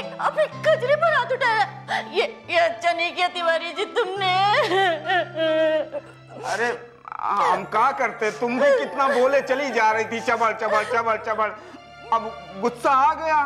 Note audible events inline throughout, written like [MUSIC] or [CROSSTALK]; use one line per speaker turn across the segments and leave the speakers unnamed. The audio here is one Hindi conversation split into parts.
अपनी अपनी कजरे पर हाथ उठाया। ये ये अच्छा नहीं किया तिवारी जी तुमने।
अरे हम क्या करते? तुम भी कितना बोले चली जा रही थी। चबल चबल चबल चबल। अब गुस्सा आ गया।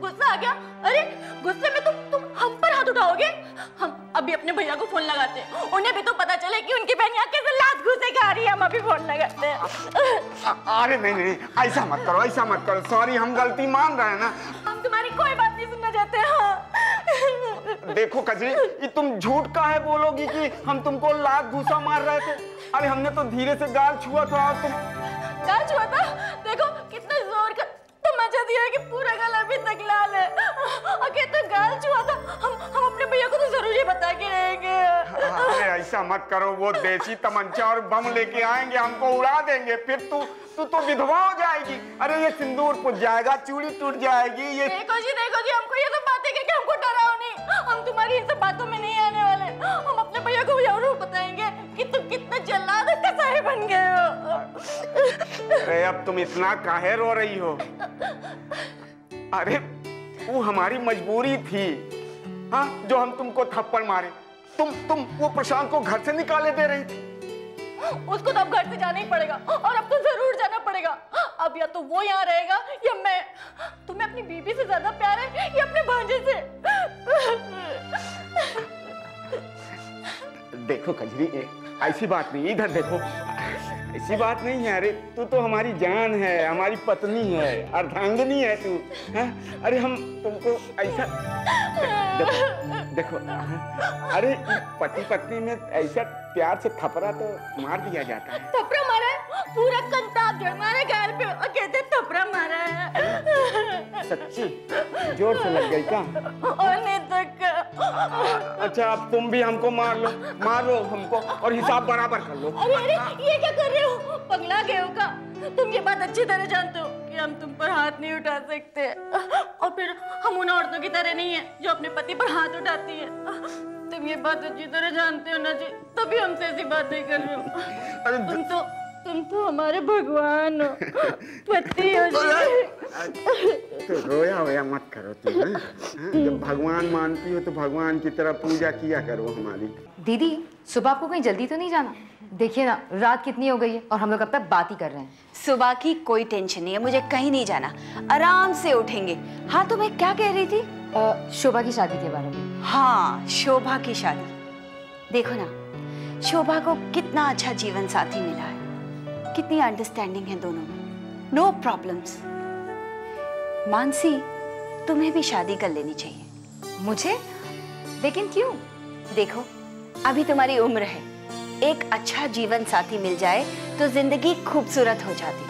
गुस्सा आ गया? अरे गुस्से में तुम तुम हम पर हाथ उठाओगे? हम अभी अपने भैया को फ़ोन लगाते हैं। उन्हें भी तो पता चले कि उनकी बहन यहाँ कैसे है हम अभी फ़ोन लगाते हैं।
अरे नहीं नहीं ऐसा मत करो ऐसा मत करो। सॉरी हम गलती मान रहे हैं ना।
हम तुम्हारी कोई बात नहीं सुनना चाहते हाँ।
देखो कजरी ये तुम झूठ का है बोलोगी कि हम तुमको लात घूसा मार रहे थे? अरे हमने तो धीरे से गाल छुआ था और तुम
गाल छुआ था? देखो कितना ज़ोर का तमाचा दिया है कि पूरा गला अभी तक लाल है। और कहते गाल छुआ था हम
ऐसा मत करो वो देसी तमंचा और बम लेके आएँगे हमको उड़ा देंगे फिर तू तू तो विधवा हो जाएगी। अरे ये सिंदूर पुट जाएगा चूड़ी टूट जाएगी ये
देखो जी देखो जी हमको ये सब बातें कि हमको डराओ नहीं। हम तुम्हारी इन सब बातों में नहीं आने वाले। हम अपने भैया को ज़रूर बताएँगे कि तुम कितने जल्लाद कसाई बन गए हो।
अरे अब तुम इतना काहे रो रही हो? अरे वो हमारी मजबूरी थी हाँ जो हम तुमको थप्पड़ मारे। तुम तुम वो प्रशांत को घर से निकाले दे रही थी।
उसको तो अब घर से जाना ही पड़ेगा और अब तो ज़रूर जाना पड़ेगा। अब या तो वो यहाँ रहेगा या मैं। तुम्हें अपनी बीबी से ज़्यादा प्यार है या अपने भांजे से?
देखो कजरी ऐसी बात नहीं इधर देखो। ऐसी बात नहीं है अरे तू तो हमारी जान है हमारी पत्नी है अर्धांगनी है तू हैं? अरे हम तुमको ऐसा देखो अरे पति पत्नी में ऐसा प्यार से थपरा तो मार दिया जाता है।
थपड़ा मारा है? पूरा कंताप जड़ मारा गाल पे और कहते थपड़ा मारा है।
सच्ची? ज़ोर से लग गई क्या?
और नहीं तो
अच्छा अब तुम भी हमको मार लो मारो हमको और हिसाब बराबर कर लो।
अरे अरे ये क्या कर रहे हो? पगला गए हो का? तुम ये बात अच्छी तरह जानते हो। कि हम तुम पर हाथ नहीं उठा सकते। और फिर हम उन औरतों की तरह नहीं है जो अपने पति पर हाथ उठाती है। तुम ये बात अच्छी तरह जानते हो ना जी तभी हमसे ऐसी बातें कर रहे हो।
अरे
तुम तो तुम तो हमारे भगवान हो। पति हो जी।
तो रोया होया मत करो तुम हैं? हैं? जब भगवान मानती हो तो भगवान की तरह पूजा किया करो हमारी।
दीदी सुबह आपको कहीं जल्दी तो नहीं जाना? देखिए ना रात कितनी हो गई है और हम लोग अब तक बात ही कर रहे हैं।
सुबह की कोई टेंशन नहीं है मुझे कहीं नहीं जाना। आराम से उठेंगे। हाँ तो मैं क्या कह रही थी?
शोभा की शादी के बारे में।
हाँ शोभा की शादी। देखो ना शोभा को कितना अच्छा जीवन साथी मिला है। कितनी अंडरस्टैंडिंग है दोनों में। नो प्रॉब्लम्स मानसी तुम्हें भी शादी कर लेनी चाहिए।
मुझे? लेकिन क्यों?
देखो अभी तुम्हारी उम्र है। एक अच्छा जीवन साथी मिल जाए तो ज़िंदगी खूबसूरत हो जाती।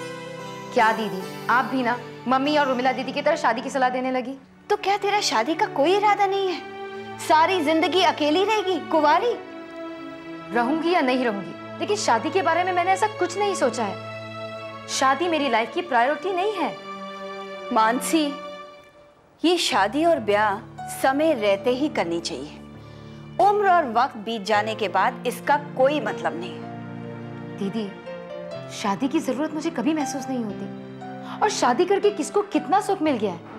क्या दीदी? आप भी ना, मम्मी और उर्मिला दीदी की तरह शादी की सलाह देने लगी?
तो क्या तेरा शादी का कोई इरादा नहीं है? सारी ज़िंदगी अकेली रहेगी, कुंवारी?
रहूँगी या नहीं रहूँगी? लेकिन शादी के बारे में मैंने ऐसा कुछ नहीं सोचा है। शादी मेरी लाइफ की प्रायोरिटी नहीं है।
मानसी, ये शादी और ब्याह समय रहते ही करनी चाहिए। उम्र और वक्त बीत जाने के बाद इसका कोई मतलब नहीं। है
दीदी शादी की ज़रूरत मुझे कभी महसूस नहीं होती। और शादी करके किसको कितना सुख मिल गया है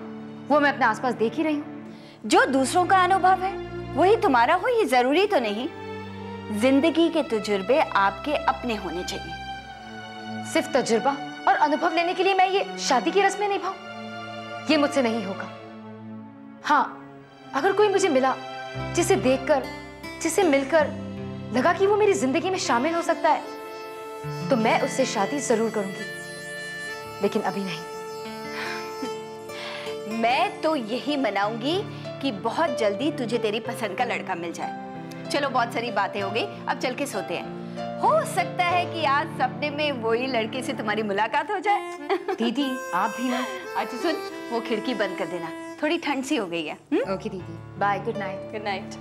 वो मैं अपने आसपास देख ही रही हूँ।
जो दूसरों का अनुभव है वही तुम्हारा हो ये ज़रूरी तो नहीं। ज़िंदगी के तजुर्बे आपके अपने होने चाहिए।
सिर्फ़ तजुर्बा और अनुभव लेने के लिए मैं ये शादी की रस्में निभाऊं ये मुझसे नहीं होगा। हाँ अगर कोई मुझे मिला जिसे देखकर जिसे मिलकर लगा कि वो मेरी ज़िंदगी में शामिल हो सकता है तो मैं उससे शादी ज़रूर करूँगी। लेकिन अभी नहीं। [LAUGHS]
मैं तो यही मनाऊँगी कि बहुत जल्दी तुझे तेरी पसंद का लड़का मिल जाए। चलो बहुत सारी बातें हो गई अब चल के सोते हैं। हो सकता है कि आज सपने में वही लड़के से तुम्हारी मुलाकात हो जाए।
दीदी आप भी ना। [LAUGHS]
अच्छा सुन वो खिड़की बंद कर देना। थोड़ी ठंड सी हो गई है। हम्म?
ओके दीदी। Bye good night
good night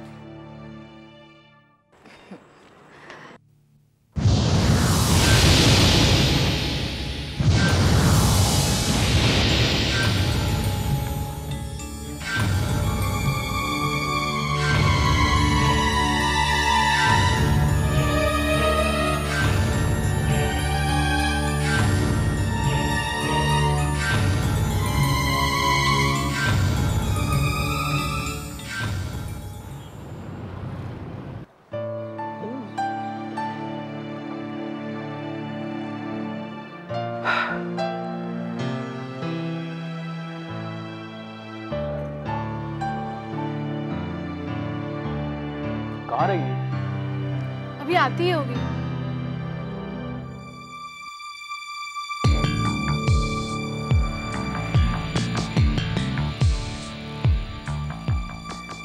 कहाँ रही है
अभी आती ही होगी।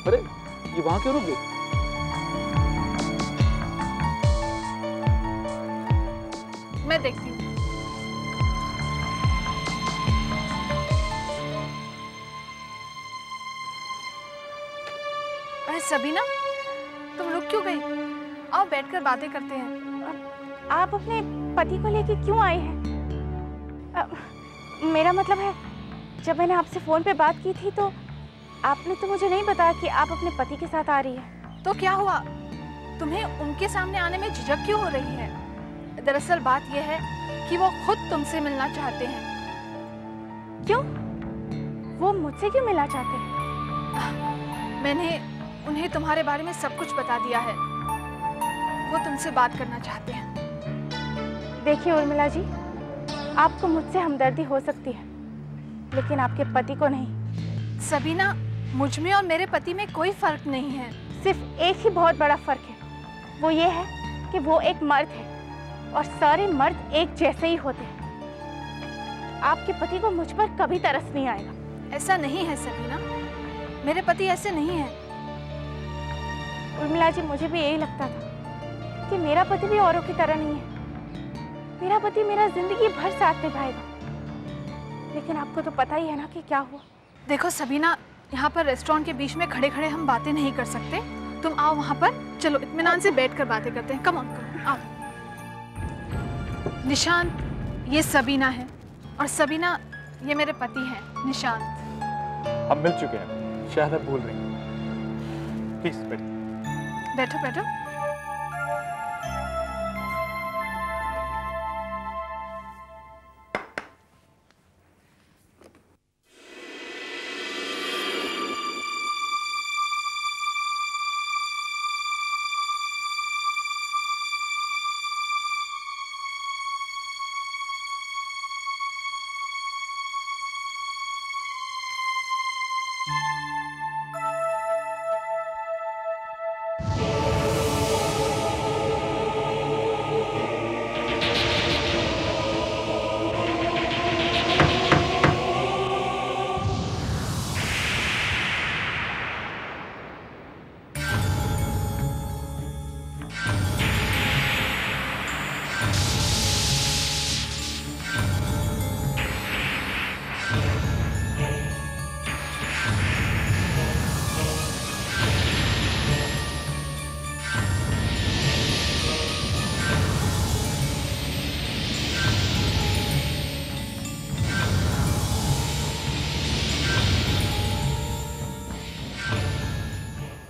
अरे ये वहाँ क्यों रुक गई
मैं देखती हूँ। अरे सबीना तुम रुक क्यों गई? आओ बैठकर बातें करते हैं।
आप अपने पति को लेके क्यों आए हैं? मेरा मतलब है जब मैंने आपसे फ़ोन पे बात की थी तो आपने तो मुझे नहीं बताया कि आप अपने पति के साथ आ रही है।
तो क्या हुआ? तुम्हें उनके सामने आने में झिझक क्यों हो रही है? दरअसल बात यह है कि वो खुद तुमसे मिलना चाहते हैं।
क्यों? वो मुझसे क्यों मिलना चाहते हैं?
मैंने उन्हें तुम्हारे बारे में सब कुछ बता दिया है। वो तुमसे बात करना चाहते हैं।
देखिए उर्मिला जी आपको मुझसे हमदर्दी हो सकती है लेकिन आपके पति को नहीं।
सबीना मुझमें और मेरे पति में कोई फ़र्क नहीं है।
सिर्फ़ एक ही बहुत बड़ा फ़र्क है। वो ये है कि वो एक मर्द है और सारे मर्द एक जैसे ही होते हैं। आपके पति को मुझ पर कभी तरस नहीं आएगा।
ऐसा नहीं है सबीना। मेरे पति ऐसे नहीं हैं।
उर्मिला जी मुझे भी यही लगता था कि मेरा पति भी औरों की तरह नहीं है। मेरा पति मेरा ज़िंदगी भर साथ निभाएगा। लेकिन आपको तो पता ही है ना कि क्या हुआ।
देखो सबीना यहाँ पर रेस्टोरेंट के बीच में खड़े खड़े हम बातें नहीं कर सकते। तुम आओ वहाँ पर। चलो इत्मीनान से बैठ कर बातें करते हैं। कम ऑन करो आओ। निशांत ये सबीना है और सबीना ये मेरे पति हैं। निशांत।
हम मिल चुके हैं। शायद भूल रही हैं। प्लीज़ बैठिए।
बैठो बैठो।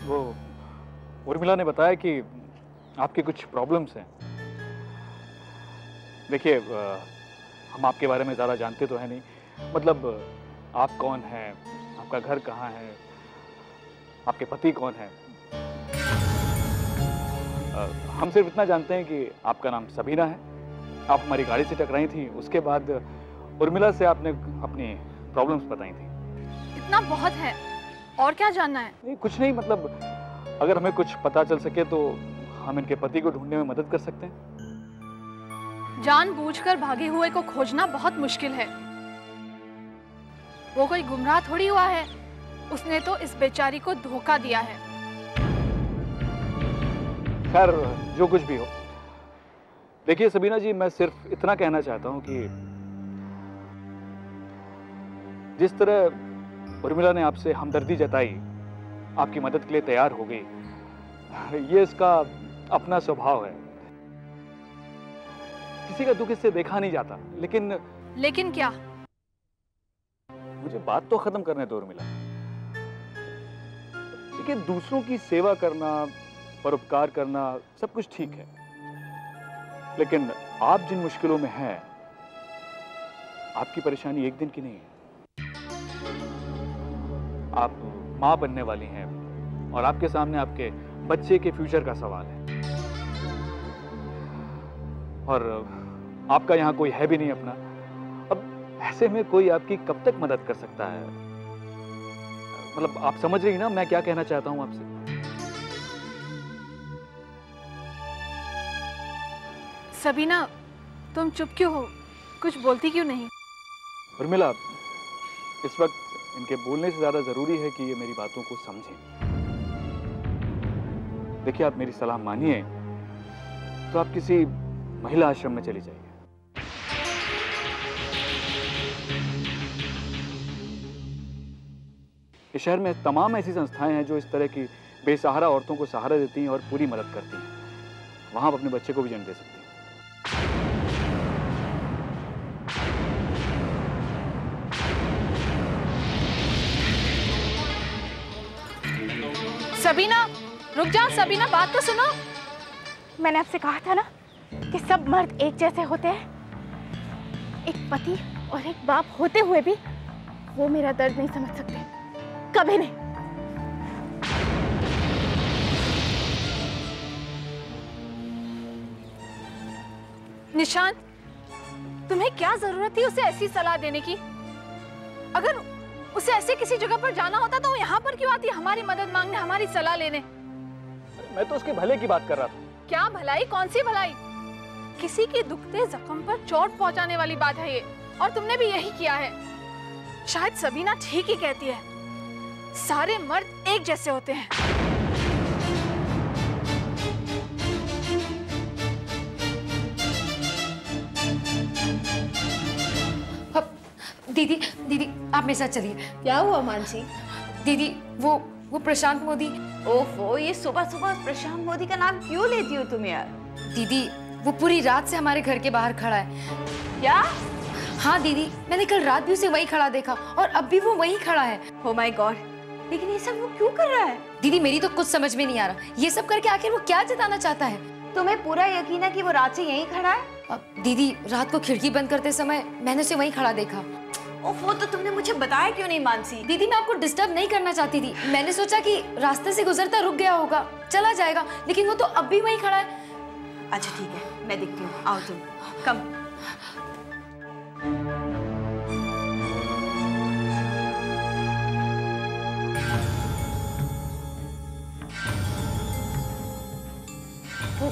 वो उर्मिला ने बताया कि आपकी कुछ प्रॉब्लम्स हैं। देखिए हम आपके बारे में ज़्यादा जानते तो हैं नहीं। मतलब आप कौन हैं? आपका घर कहाँ है? आपके पति कौन है? हम सिर्फ़ इतना जानते हैं कि आपका नाम सबीना है। आप हमारी गाड़ी से टकराई थी, उसके बाद उर्मिला से आपने अपनी प्रॉब्लम्स बताई थी।
इतना बहुत है। और क्या जानना है?
नहीं कुछ नहीं मतलब अगर हमें कुछ पता चल सके तो हम इनके पति को ढूँढने में मदद कर सकते हैं।
जानबूझकर भागे हुए को खोजना बहुत मुश्किल है। वो कोई गुमराह थोड़ी हुआ है। उसने तो इस बेचारी को धोखा दिया है।
खैर जो कुछ भी हो। देखिए सबीना जी मैं सिर्फ़ इतना कहना चाहता हूँ कि जिस तरह उर्मिला ने आपसे हमदर्दी जताई। आपकी मदद के लिए तैयार हो गई। ये इसका अपना स्वभाव है। किसी का दुख इससे देखा नहीं जाता लेकिन
लेकिन क्या?
मुझे बात तो खत्म करने दो उर्मिला। देखिए दूसरों की सेवा करना परोपकार करना सब कुछ ठीक है। लेकिन आप जिन मुश्किलों में हैं आपकी परेशानी एक दिन की नहीं है। आप माँ बनने वाली हैं और आपके सामने आपके बच्चे के फ्यूचर का सवाल है। और आपका यहाँ कोई है भी नहीं अपना। अब ऐसे में कोई आपकी कब तक मदद कर सकता है? मतलब आप समझ रही ना मैं क्या कहना चाहता हूँ आपसे?
सबीना तुम चुप क्यों हो? कुछ बोलती क्यों नहीं?
उर्मिला इस वक्त इनके बोलने से ज़्यादा ज़रूरी है कि ये मेरी बातों को समझें। देखिए, आप मेरी सलाह मानिए तो आप किसी महिला आश्रम में चली जाइए। इस शहर में तमाम ऐसी संस्थाएँ हैं जो इस तरह की बेसहारा औरतों को सहारा देती हैं और पूरी मदद करती हैं। वहाँ आप अपने बच्चे को भी जन्म दे सकते हैं।
सबीना, रुक जाओ सबीना, बात तो सुनो। मैंने आपसे कहा था ना कि सब मर्द एक जैसे होते हैं। एक पति और एक बाप होते हुए भी वो मेरा दर्द नहीं समझ सकते। कभी नहीं। निशांत, तुम्हें क्या ज़रूरत थी उसे ऐसी सलाह देने की? अगर उसे ऐसे किसी जगह पर जाना होता तो वो यहाँ पर क्यों आती? हमारी मदद मांगने हमारी सलाह लेने।
मैं तो उसके भले की बात कर रहा था।
क्या भलाई? कौन सी भलाई? किसी के दुखते जख्म पर चोट पहुँचाने वाली बात है ये और तुमने भी यही किया है। शायद सबीना ठीक ही कहती है। सारे मर्द एक जैसे होते हैं।
दीदी दीदी आप मेरे साथ चलिए।
क्या हुआ मानसी?
दीदी वो वो प्रशांत मोदी।
ओफो ये सुबह सुबह प्रशांत मोदी का नाम क्यों लेती हो तुम यार?
दीदी वो पूरी रात से हमारे घर के बाहर खड़ा है।
क्या?
हाँ दीदी मैंने कल रात भी उसे वहीं खड़ा देखा और अब भी वो वही खड़ा है।
हो माई गॉड लेकिन ये सब वो क्यों कर रहा है?
दीदी मेरी तो कुछ समझ में नहीं आ रहा। ये सब करके आखिर वो क्या जताना चाहता है?
तुम्हें पूरा यकीन है कि वो रात से यहीं खड़ा है?
दीदी रात को खिड़की बंद करते समय मैंने उसे वहीं खड़ा देखा।
ओफो तो तुमने मुझे बताया क्यों नहीं, मानसी?
दीदी, मैं आपको डिस्टर्ब नहीं करना चाहती थी। मैंने सोचा कि रास्ते से गुजरता रुक गया होगा, चला जाएगा, लेकिन वो तो अब भी वहीं खड़ा है।
अच्छा ठीक है, मैं देखती हूँ। आओ तुम कम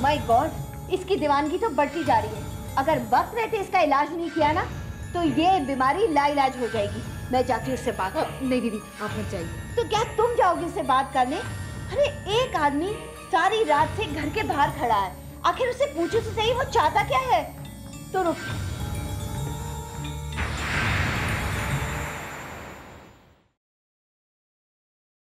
माय गॉड इसकी दीवानगी तो बढ़ती जा रही है। अगर वक्त रहते इसका इलाज नहीं किया ना तो ये बीमारी लाइलाज हो जाएगी। मैं जाती हूँ उससे बात। करने।
नहीं दीदी आप मत जाइए।
तो क्या तुम जाओगी उससे बात करने? अरे एक आदमी सारी रात से घर के बाहर खड़ा है। आखिर उसे पूछो तो सही वो चाहता क्या है? तो रुक।